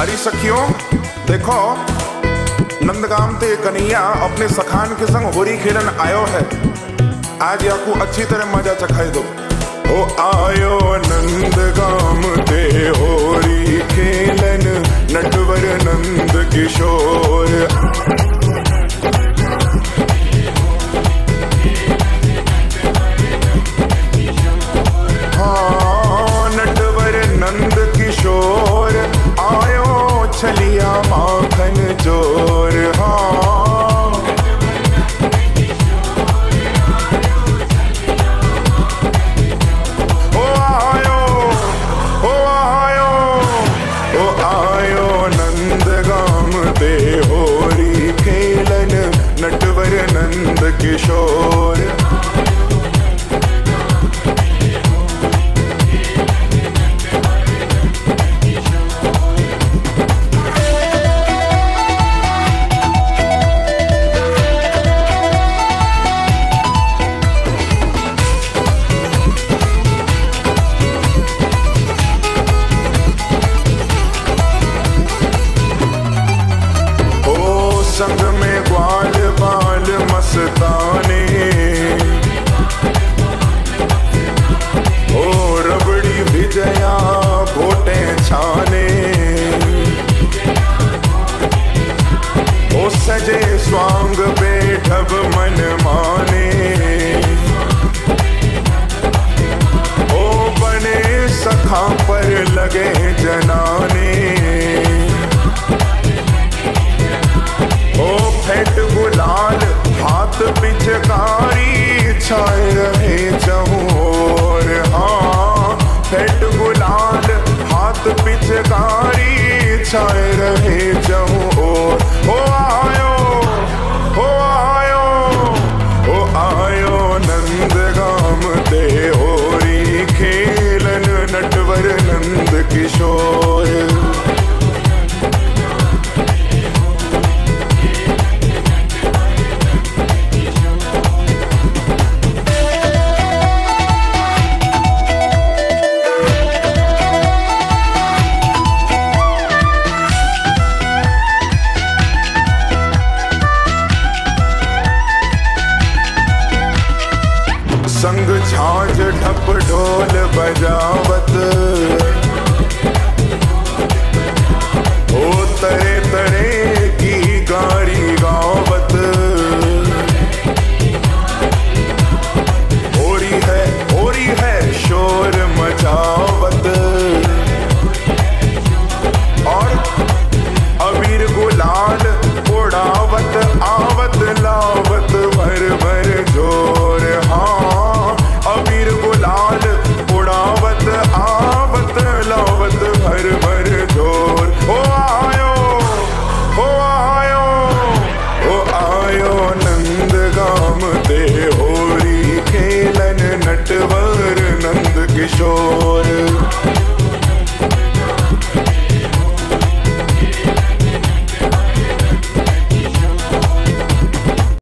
हरी सखियों देखो, नंदगाम ते कन्हैया अपने सखान के संग होरी खेलन आयो है। आज आपको अच्छी तरह मज़ा चखाई दो। ओ आयो नंदगाम ते होरी मस्ताने ओ रबड़ी विजया भोटे छाने। ओ सजे स्वांग पे मन माने। ओ बने सखा पर लगे जनाने। छाए रहे चहोर हाँ फेट गुलाल हाथ पिचकारी छाए रहे चहोर ओ संग छाछ ढप ढोल बजावत